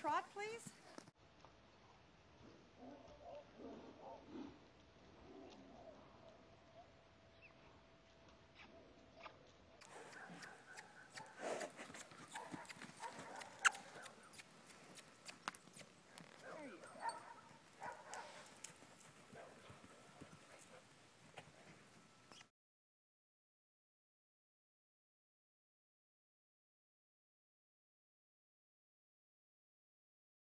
trot, please?